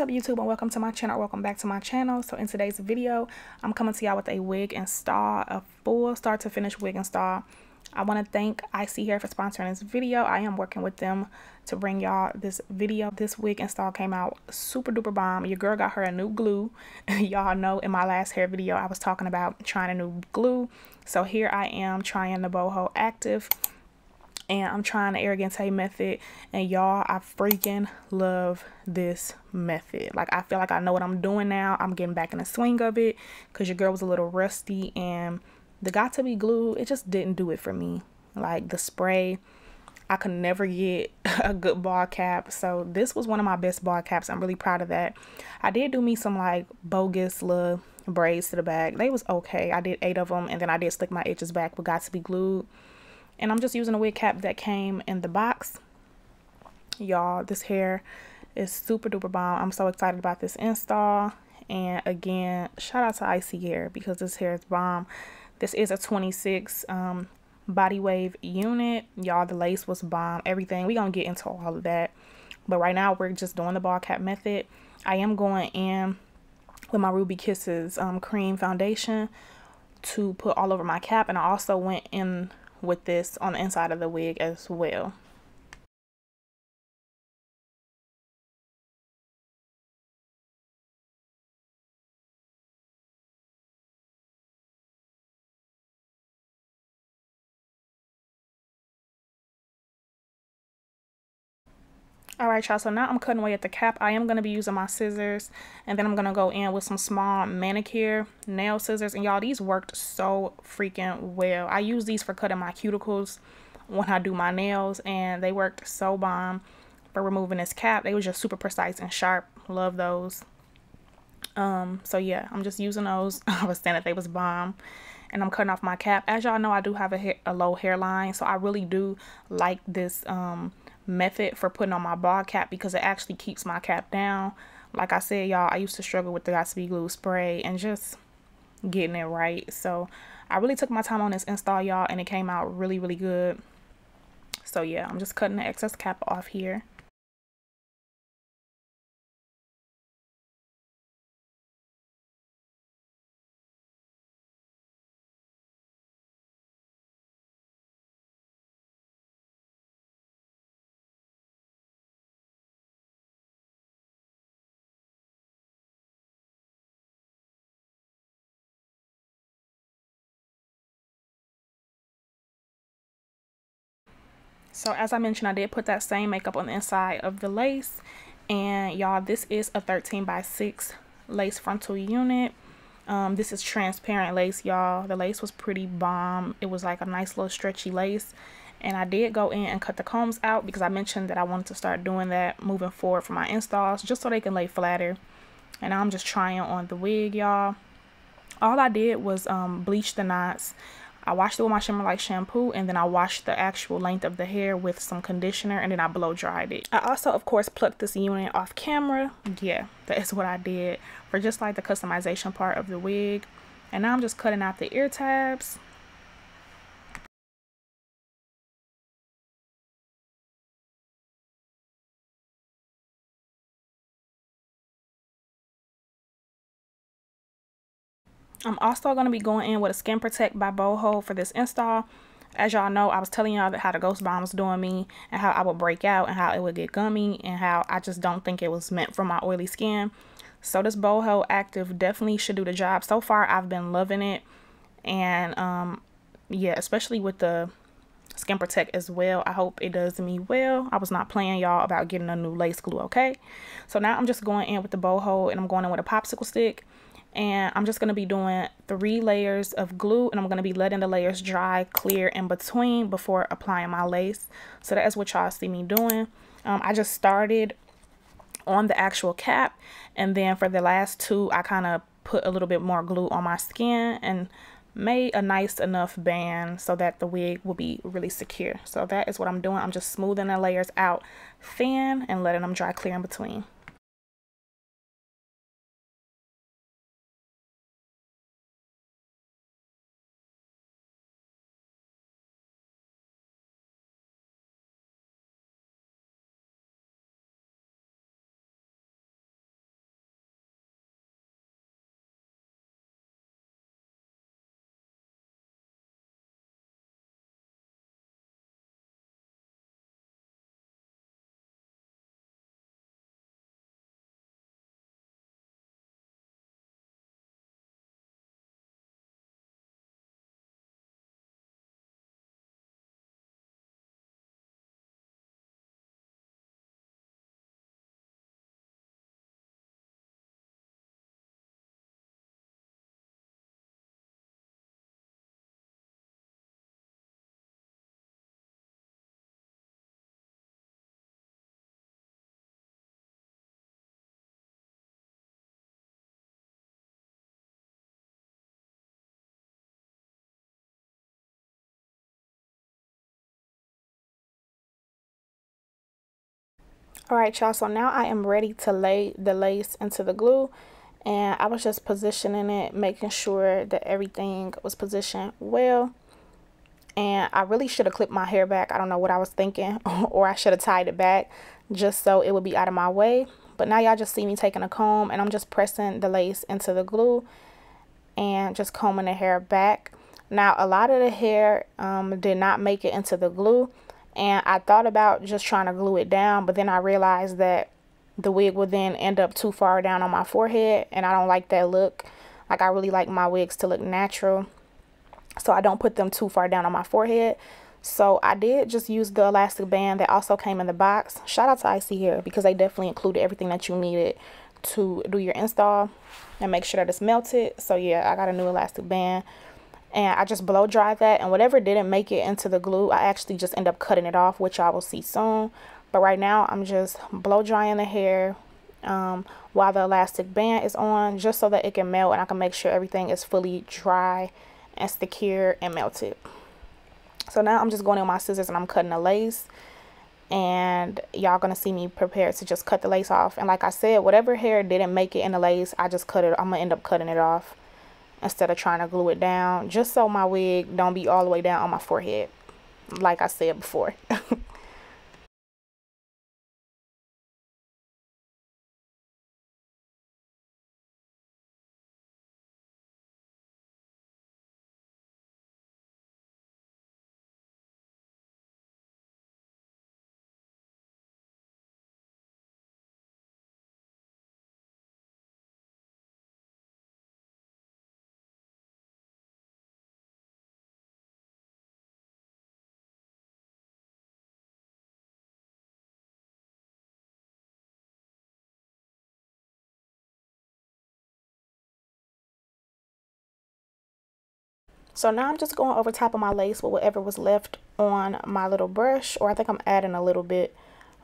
up youtube and welcome to my channel. Welcome back to my channel. So in today's video i'm coming to y'all with a wig install a full start to finish wig install i want to thank Isee hair for sponsoring this video. I am working with them to bring y'all this video. This wig install came out super duper bomb. Your girl got her a new glue. Y'all know in my last hair video i was talking about trying a new glue. So here i am trying the Bold Hold active and I'm trying the Argente method. And y'all I freaking love this method. Like I feel like I know what I'm doing now. I'm getting back in the swing of it because your girl was a little rusty and the Got2b glue it just didn't do it for me. Like the spray I could never get a good ball cap. So this was one of my best ball caps. I'm really proud of that. I did do me some like bogus little braids to the back. They was okay. I did eight of them and then I did stick my edges back with Got2b glued and I'm just using a wig cap that came in the box. Y'all this hair is super duper bomb. I'm so excited about this install. And again shout out to Isee hair because this hair is bomb. This is a 26 um, body wave unit. Y'all the lace was bomb. Everything. We gonna get into all of that. But right now we're just doing the ball cap method. I am going in with my Ruby Kisses um, cream foundation to put all over my cap. And I also went in with this on the inside of the wig as well. Alright y'all, so now I'm cutting away at the cap. I am going to be using my scissors and then I'm going to go in with some small manicure nail scissors. And y'all, these worked so freaking well. I use these for cutting my cuticles when I do my nails and they worked so bomb for removing this cap. They were just super precise and sharp. Love those. Um, so yeah, I'm just using those. I was saying that they was bomb and I'm cutting off my cap. As y'all know, I do have a, a low hairline, so I really do like this um, method for putting on my ball cap because it actually keeps my cap down. Like I said, y'all, I used to struggle with the Got2b glue spray and just getting it right. So I really took my time on this install, y'all, and it came out really, really good. So yeah, I'm just cutting the excess cap off here. So as I mentioned, I did put that same makeup on the inside of the lace. And y'all, this is a 13 by 6 lace frontal unit. Um, this is transparent lace, y'all. The lace was pretty bomb. It was like a nice little stretchy lace. And I did go in and cut the combs out because I mentioned that I wanted to start doing that moving forward for my installs just so they can lay flatter. And I'm just trying on the wig, y'all. All I did was um, bleach the knots. I washed it with my Shimmer Light shampoo and then I washed the actual length of the hair with some conditioner and then I blow dried it. I also, of course, plucked this unit off camera. Yeah, that is what I did for just like the customization part of the wig. And now I'm just cutting out the ear tabs. I'm also going to be going in with a Skin Protect by Bold Hold for this install. As y'all know, I was telling y'all how the Ghost Bond was doing me and how I would break out and how it would get gummy and how I just don't think it was meant for my oily skin. So this Bold Hold Active definitely should do the job. So far, I've been loving it. And um, yeah, especially with the Skin Protect as well. I hope it does me well. I was not playing y'all about getting a new lace glue, okay? So now I'm just going in with the Bold Hold and I'm going in with a popsicle stick and I'm just going to be doing three layers of glue and I'm going to be letting the layers dry clear in between before applying my lace. So that is what y'all see me doing. Um, I just started on the actual cap and then for the last two I kind of put a little bit more glue on my skin and made a nice enough band so that the wig will be really secure. So that is what I'm doing. I'm just smoothing the layers out thin and letting them dry clear in between All right, y'all, so now I am ready to lay the lace into the glue. And I was just positioning it, making sure that everything was positioned well. And I really should have clipped my hair back. I don't know what I was thinking. or I should have tied it back just so it would be out of my way. But now y'all just see me taking a comb and I'm just pressing the lace into the glue and just combing the hair back. Now, a lot of the hair um, did not make it into the glue. And I thought about just trying to glue it down, but then I realized that the wig would then end up too far down on my forehead. And I don't like that look. Like, I really like my wigs to look natural. So I don't put them too far down on my forehead. So I did just use the elastic band that also came in the box. Shout out to Isee Hair because they definitely included everything that you needed to do your install and make sure that it's melted. So yeah, I got a new elastic band and I just blow dry that and whatever didn't make it into the glue I actually just end up cutting it off which I will see soon. But right now I'm just blow drying the hair um, while the elastic band is on just so that it can melt and I can make sure everything is fully dry and secure and melted. So now I'm just going in my scissors and I'm cutting the lace and y'all gonna see me prepared to just cut the lace off. And like I said whatever hair didn't make it in the lace I just cut it I'm gonna end up cutting it off instead of trying to glue it down. Just so my wig don't be all the way down on my forehead like I said before So now I'm just going over top of my lace with whatever was left on my little brush. Or I think I'm adding a little bit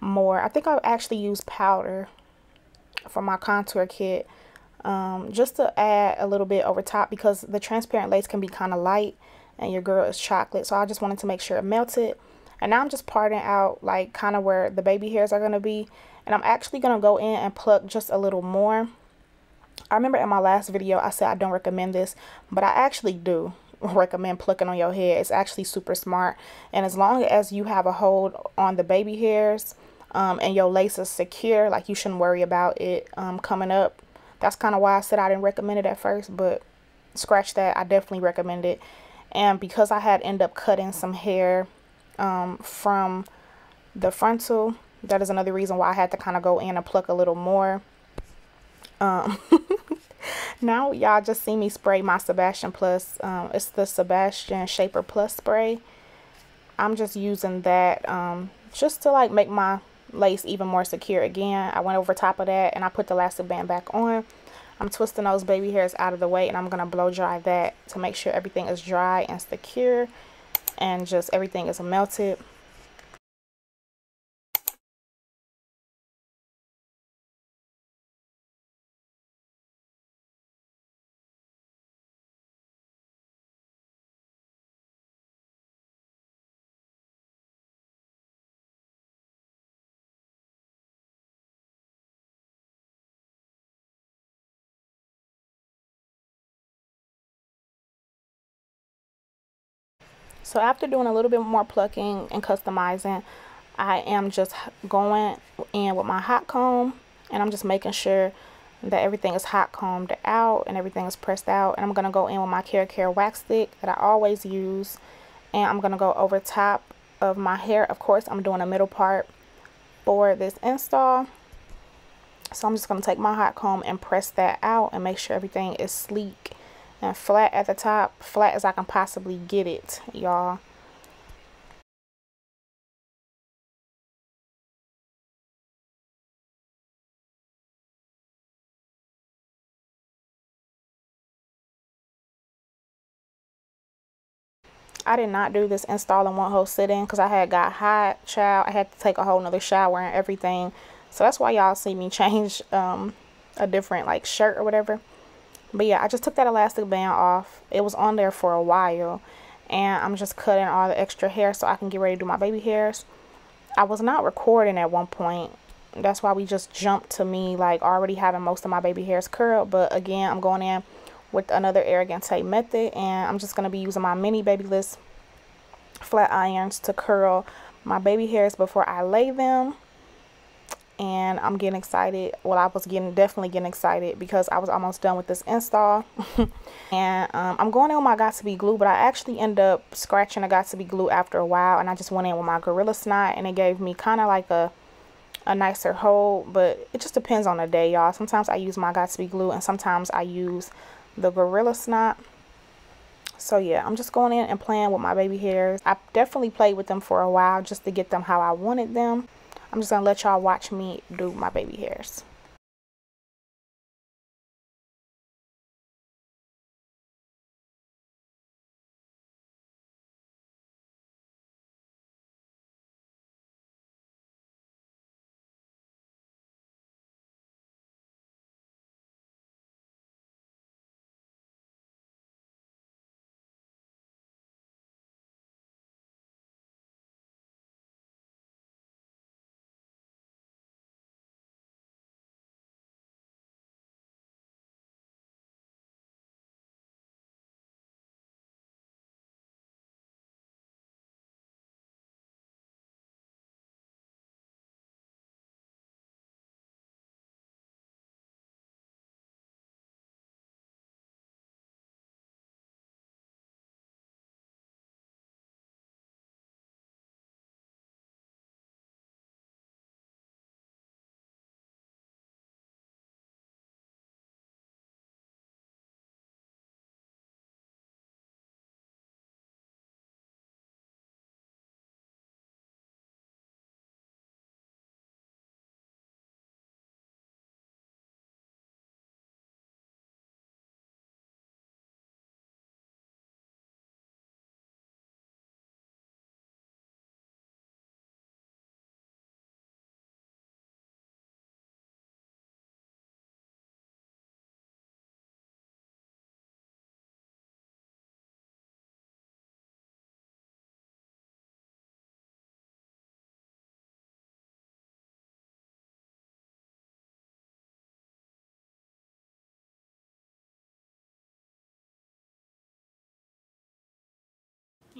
more. I think I'll actually use powder for my contour kit. Um, just to add a little bit over top because the transparent lace can be kind of light and your girl is chocolate. So I just wanted to make sure it melted. And now I'm just parting out like kind of where the baby hairs are going to be. And I'm actually going to go in and pluck just a little more. I remember in my last video I said I don't recommend this, but I actually do recommend plucking on your head. It's actually super smart. And as long as you have a hold on the baby hairs um, and your lace is secure, like you shouldn't worry about it um, coming up. That's kind of why I said I didn't recommend it at first, but scratch that. I definitely recommend it. And because I had end up cutting some hair um, from the frontal, that is another reason why I had to kind of go in and pluck a little more. Um, now y'all just see me spray my Sebastian Plus. Um, it's the Sebastian Shaper Plus spray. I'm just using that um, just to like make my lace even more secure again. I went over top of that and I put the elastic band back on. I'm twisting those baby hairs out of the way and I'm going to blow dry that to make sure everything is dry and secure and just everything is melted. So after doing a little bit more plucking and customizing, I am just going in with my hot comb and I'm just making sure that everything is hot combed out and everything is pressed out. And I'm going to go in with my Care Care wax stick that I always use. And I'm going to go over top of my hair. Of course, I'm doing a middle part for this install. So I'm just going to take my hot comb and press that out and make sure everything is sleek and flat at the top flat as I can possibly get it y'all. I did not do this install in one whole sitting because I had got hot child I had to take a whole nother shower and everything. So that's why y'all see me change um, a different like shirt or whatever but yeah, I just took that elastic band off. It was on there for a while. And I'm just cutting all the extra hair so I can get ready to do my baby hairs. I was not recording at one point. that's why we just jumped to me like already having most of my baby hairs curled but again i'm going in with another arrogant tape method and i'm just going to be using my mini babyliss flat irons to curl my baby hairs before i lay them and I'm getting excited. Well, I was getting definitely getting excited because I was almost done with this install. and um, I'm going in with my Got2b glue, but I actually end up scratching a Got2b glue after a while. And I just went in with my Gorilla Snot and it gave me kind of like a, a nicer hold. But it just depends on the day, y'all. Sometimes I use my Got2b glue and sometimes I use the Gorilla Snot. So yeah, I'm just going in and playing with my baby hairs. I definitely played with them for a while just to get them how I wanted them. I'm just to let y'all watch me do my baby hairs.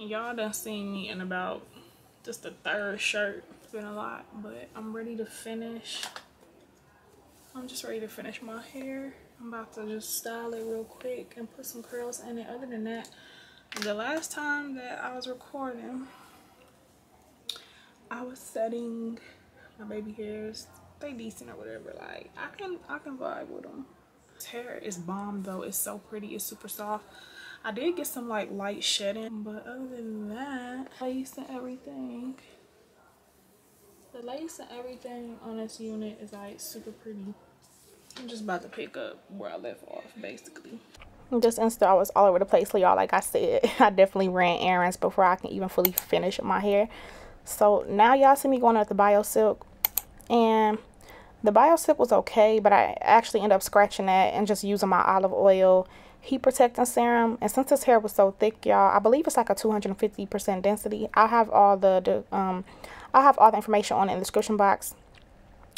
Y'all done seen me in about just the third shirt. It's been a lot but i'm ready to finish. I'm just ready to finish my hair. I'm about to just style it real quick and put some curls in it. Other than that the last time that i was recording i was setting my baby hairs. They decent or whatever like i can i can vibe with them this hair is bomb though. It's so pretty. It's super soft I did get some like light shedding, but other than that, lace and everything. The lace and everything on this unit is like super pretty. I'm just about to pick up where I left off basically. This install was all over the place, so y'all, like I said, I definitely ran errands before I can even fully finish my hair. So now y'all see me going out the BioSilk and the BioSilk was okay, but I actually ended up scratching that and just using my olive oil heat protecting serum. And since this hair was so thick y'all i believe it's like a 250 percent density. I have all the, the um i have all the information on in the description box.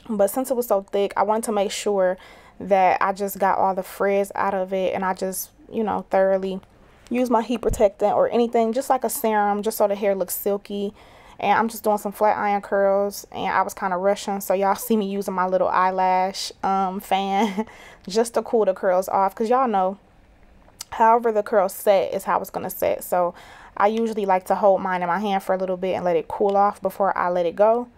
But since it was so thick i wanted to make sure that i just got all the frizz out of it and i just you know thoroughly use my heat protectant or anything just like a serum just so the hair looks silky. And I'm just doing some flat iron curls and I was kind of rushing. So y'all see me using my little eyelash um, fan just to cool the curls off. Because y'all know however the curl set is how it's going to set. So I usually like to hold mine in my hand for a little bit and let it cool off before I let it go.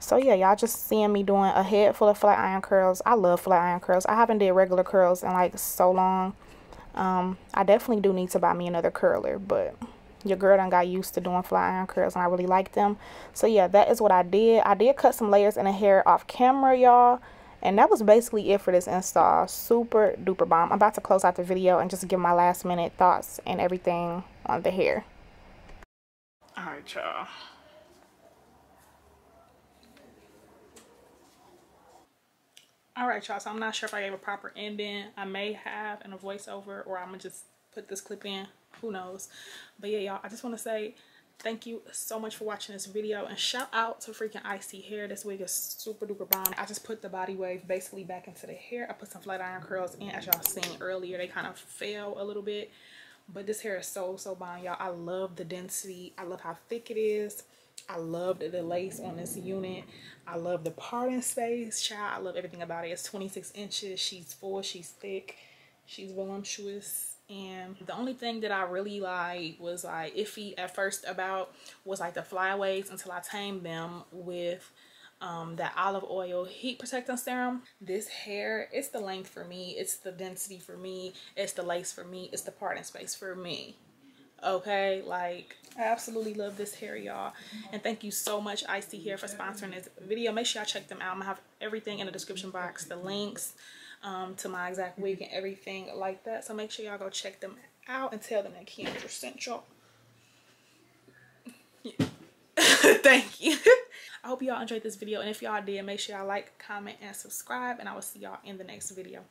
So yeah, y'all just seeing me doing a head full of flat iron curls. I love flat iron curls. I haven't did regular curls in like so long. Um, I definitely do need to buy me another curler, but your girl done got used to doing flat iron curls and I really like them. So yeah, that is what I did. I did cut some layers in the hair off camera, y'all. And that was basically it for this install. Super duper bomb. I'm about to close out the video and just give my last minute thoughts and everything on the hair. Alright, y'all. Alright, y'all. So I'm not sure if I gave a proper ending. I may have in a voiceover or I'm to just put this clip in. Who knows? But yeah, y'all, I just want to say thank you so much for watching this video and shout out to freaking Isee hair. This wig is super duper bomb. I just put the body wave basically back into the hair. I put some flat iron curls in as y'all seen earlier they kind of fell a little bit. But this hair is so so bomb y'all. I love the density. I love how thick it is. I love the, the lace on this unit. I love the parting space child. I love everything about it. It's 26 inches. She's full. She's thick. She's voluptuous and the only thing that I really like was like iffy at first about was like the flyaways until I tamed them with um, that olive oil heat protecting serum. This hair, it's the length for me, it's the density for me, it's the lace for me, it's the parting space for me. Okay, like I absolutely love this hair, y'all. And thank you so much, Isee Hair, for sponsoring this video. Make sure y'all check them out. I'm gonna have everything in the description box, the links um, to my exact wig and everything like that. So make sure y'all go check them out and tell them that Keandra sent y'all. Yeah. Thank you. I hope y'all enjoyed this video. And if y'all did, make sure y'all like, comment, and subscribe. And I will see y'all in the next video.